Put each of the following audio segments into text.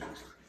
Gracias.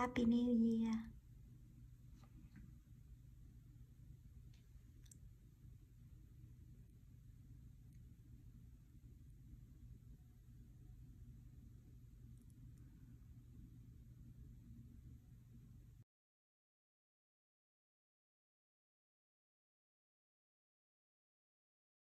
Happy New Year